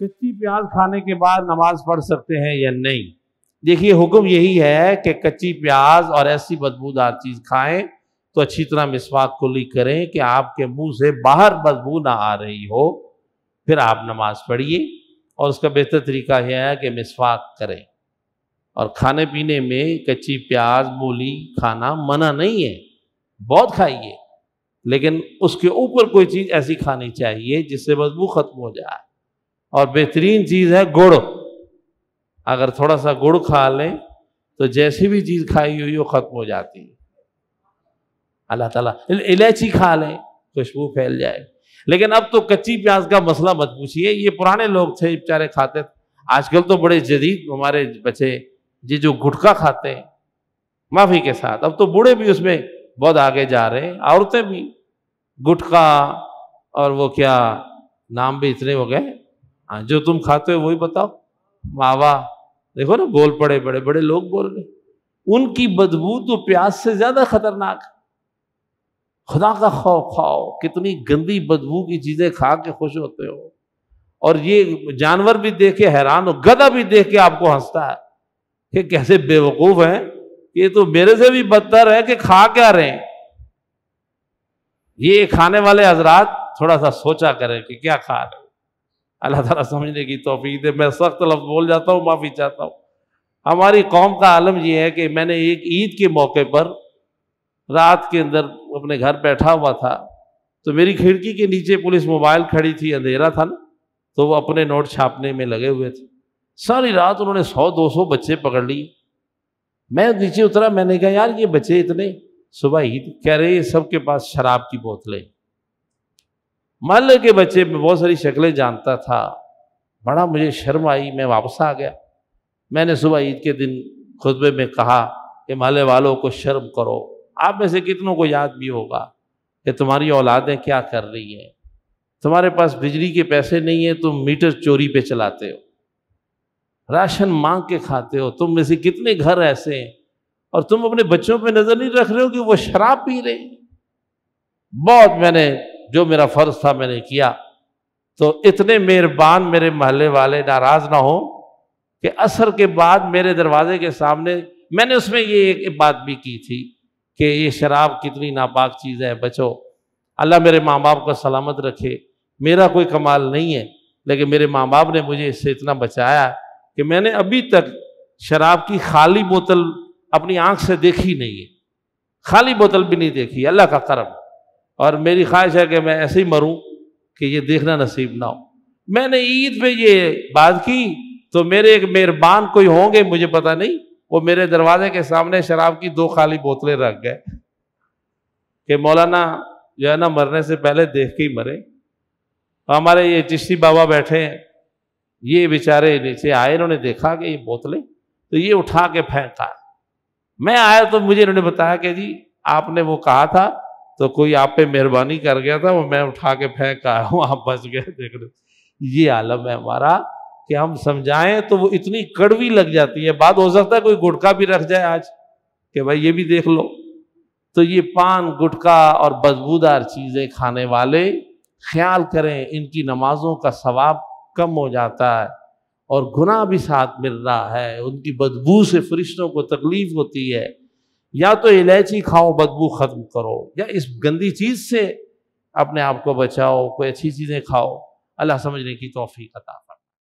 कच्ची प्याज खाने के बाद नमाज़ पढ़ सकते हैं या नहीं? देखिए, हुक्म यही है कि कच्ची प्याज और ऐसी बदबूदार चीज़ खाएँ तो अच्छी तरह मिसवाक कुली करें कि आपके मुँह से बाहर बदबू ना आ रही हो। फिर आप नमाज़ पढ़िए और उसका बेहतर तरीका यह है कि मिसवाक करें। और खाने पीने में कच्ची प्याज, मूली खाना मना नहीं है, बहुत खाइए, लेकिन उसके ऊपर कोई चीज़ ऐसी खानी चाहिए जिससे बदबू ख़त्म हो जाए। और बेहतरीन चीज़ है गुड़। अगर थोड़ा सा गुड़ खा लें तो जैसी भी चीज़ खाई हुई वो ख़त्म हो जाती है। अल्लाह ताला इलायची खा लें, खुशबू फैल जाए लेकिन अब तो कच्ची प्याज का मसला मत पूछिए, ये पुराने लोग थे, बेचारे खाते आजकल तो बड़े जदीद हमारे बच्चे, ये जो गुटखा खाते हैं, माफ़ी के साथ, अब तो बूढ़े भी उसमें बहुत आगे जा रहे हैं, औरतें भी। गुटखा और वो क्या, नाम भी इतने हो गए हाँ जो तुम खाते हो वही बताओ। मावा देखो ना बोल पड़े, बड़े बड़े लोग बोल रहे उनकी बदबू तो प्यास से ज़्यादा खतरनाक है। खुदा का खौफ खाओ, कितनी गंदी बदबू की चीज़ें खा के खुश होते हो। और ये जानवर भी देख के हैरान हो, गधा भी देख के आपको हंसता है कि कैसे बेवकूफ़ है। ये तो मेरे से भी बदतर है कि खा क्या रहे ये खाने वाले हजरात थोड़ा सा सोचा करें कि क्या खा रहे अल्लाह ताला समझने की तोफ़ी दे। मैं सख्त लफ्ज़ बोल जाता हूँ, माफ़ी चाहता हूँ। हमारी कौम का आलम यह है कि मैंने एक ईद के मौके पर रात के अंदर अपने घर बैठा हुआ था। तो मेरी खिड़की के नीचे पुलिस मोबाइल खड़ी थी, अंधेरा था ना तो वो अपने नोट छापने में लगे हुए थे। सारी रात उन्होंने सौ, दो सौ बच्चे पकड़ लिए। मैं नीचे उतरा, मैंने कहा, यार ये बच्चे इतने, सुबह ईद, कह रहे सबके पास शराब की बोतलें मोहल्ले के बच्चे में बहुत सारी शक्लें जानता था। बड़ा मुझे शर्म आई, मैं वापस आ गया। मैंने सुबह ईद के दिन खुतबे में कहा कि मोहल्ले वालों को शर्म करो। आप में से कितनों को याद भी होगा कि तुम्हारी औलादें क्या कर रही हैं? तुम्हारे पास बिजली के पैसे नहीं है, तुम मीटर चोरी पे चलाते हो। राशन मांग के खाते हो। तुम में से कितने घर ऐसे हैं? और तुम अपने बच्चों पे नज़र नहीं रख रहे हो कि वो शराब पी रहे बहुत मैंने जो मेरा फ़र्ज़ था मैंने किया। तो इतने मेहरबान मेरे महल्ले वाले नाराज़ ना हो कि असर के बाद मेरे दरवाजे के सामने मैंने उसमें ये एक बात भी की थी कि ये शराब कितनी नापाक चीज़ है, बचो। अल्लाह मेरे माँ बाप को सलामत रखे। मेरा कोई कमाल नहीं है, लेकिन मेरे माँ बाप ने मुझे इससे इतना बचाया कि मैंने अभी तक शराब की खाली बोतल अपनी आँख से देखी नहीं है। खाली बोतल भी नहीं देखी। अल्लाह का करम। और मेरी ख्वाहिश है कि मैं ऐसे ही मरूं कि ये देखना नसीब ना हो। मैंने ईद पे ये बात की तो मेरे एक मेहरबान कोई होंगे, मुझे पता नहीं। वो मेरे दरवाजे के सामने शराब की दो खाली बोतलें रख गए कि मौलाना जो है ना, मरने से पहले देख के ही मरे। हमारे ये चिश्ती बाबा बैठे हैं, ये बेचारे नीचे आए, इन्होंने देखा कि ये बोतलें तो ये उठा के फेंका। मैं आया तो मुझे इन्होंने बताया कि जी, आपने वो कहा था तो कोई आप पे मेहरबानी कर गया था, वो मैं उठा के फेंक आया हूँ, आप बच गए, देख लो। ये आलम है हमारा कि हम समझाएँ तो वो इतनी कड़वी लग जाती है। बात हो सकता है कोई गुटखा भी रख जाए आज कि भाई ये भी देख लो। तो ये पान, गुटखा और बदबूदार चीज़ें खाने वाले, ख्याल करें, इनकी नमाजों का सवाब कम हो जाता है और गुनाह भी साथ मिल रहा है। उनकी बदबू से फरिश्तों को तकलीफ़ होती है। या तो इलायची खाओ, बदबू ख़त्म करो, या इस गंदी चीज़ से अपने आप को बचाओ, कोई अच्छी चीज़ें खाओ। अल्लाह समझने की तोफ़ी अता